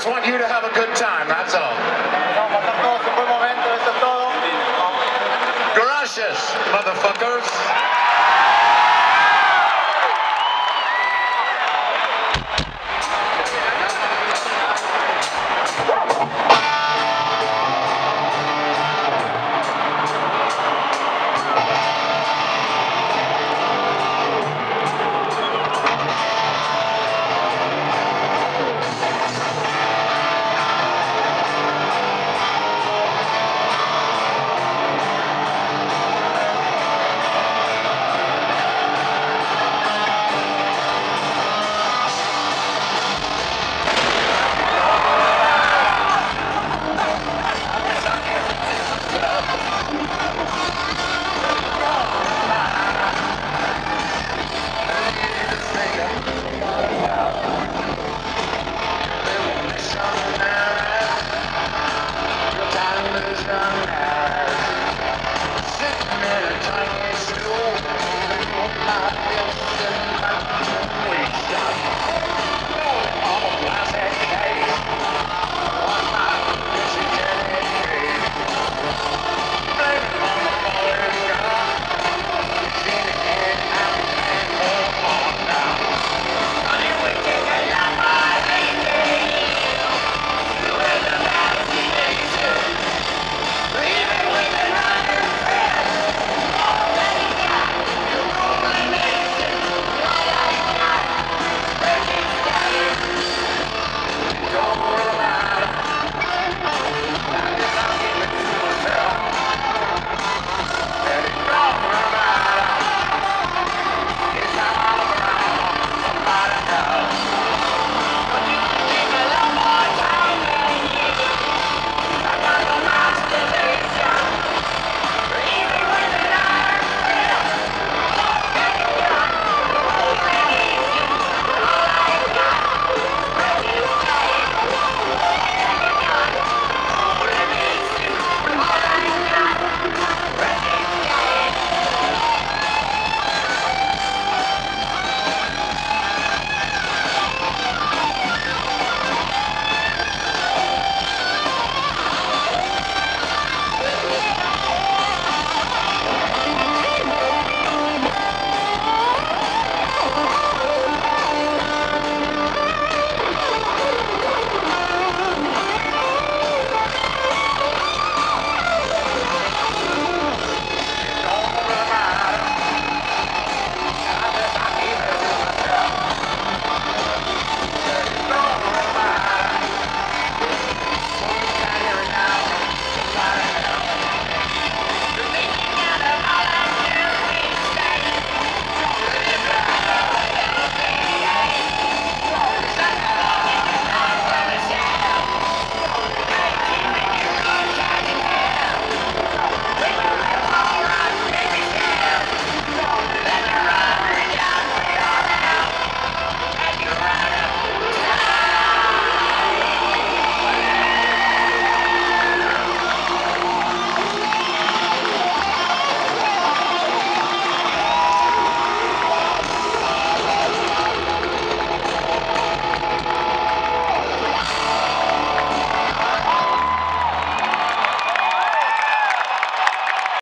just want you to have a good time, that's all. Gracias, motherfuckers.